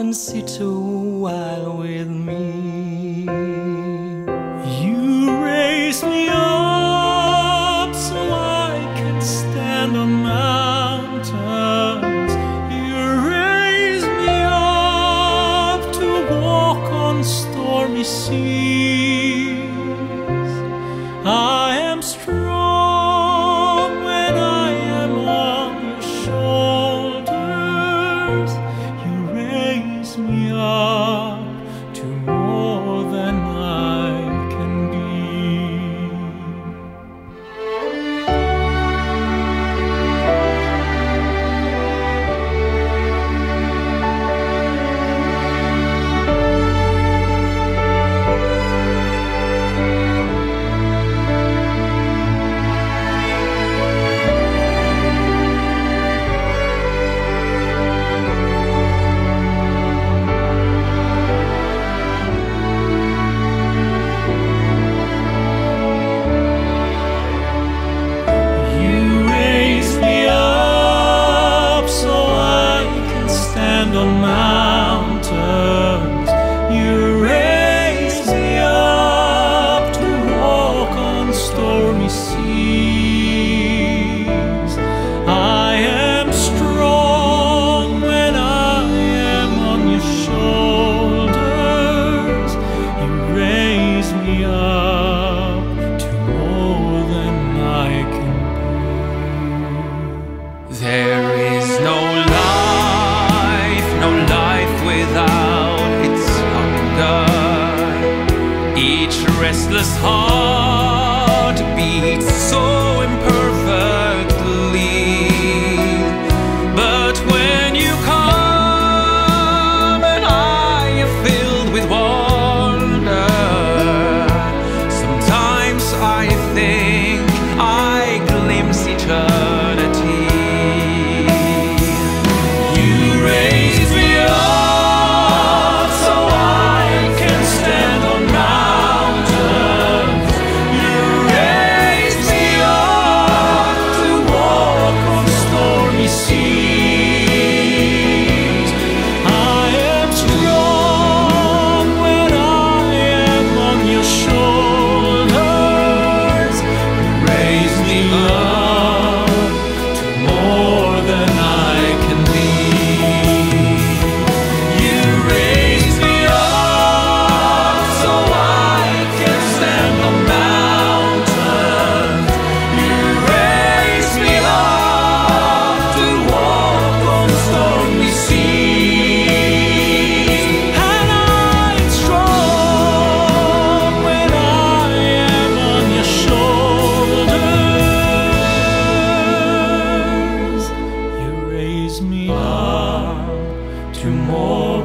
and sit a while with me. restless heart beats so me up to more.